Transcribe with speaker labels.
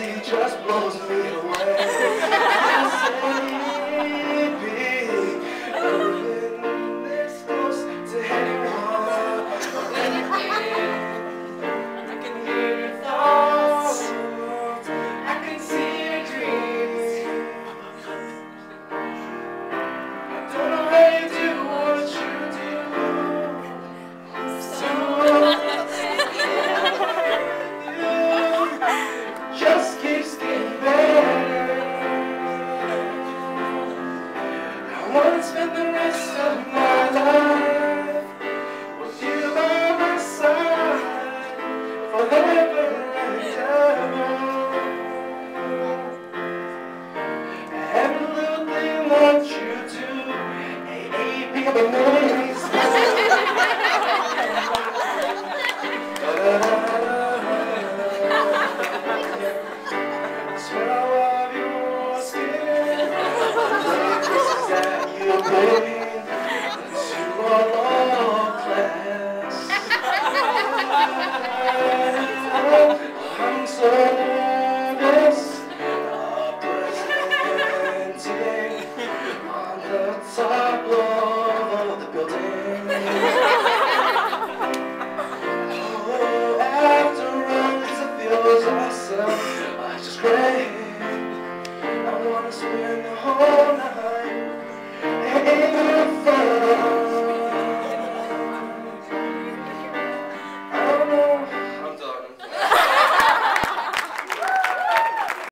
Speaker 1: she just blows me away. just keeps getting better. I want to spend the rest of my life.